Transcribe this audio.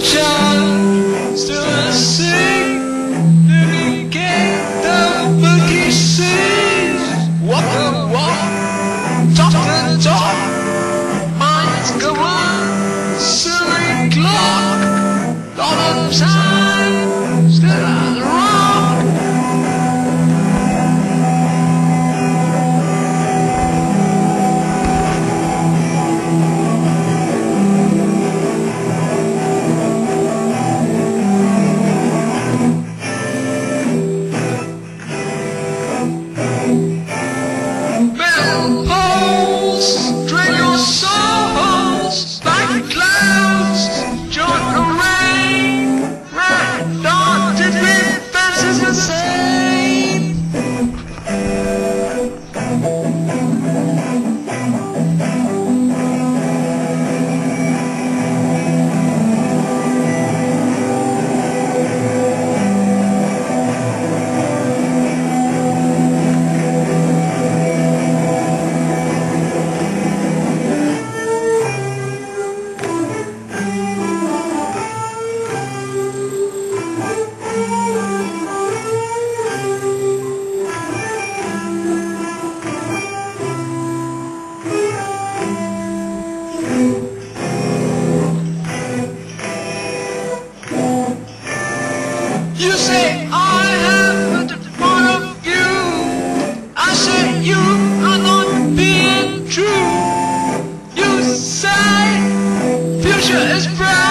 child, still sing, the sings. Walk walk, talk talk, on. You say, I have a part of you. I say, you are not being true. You say, future is bright.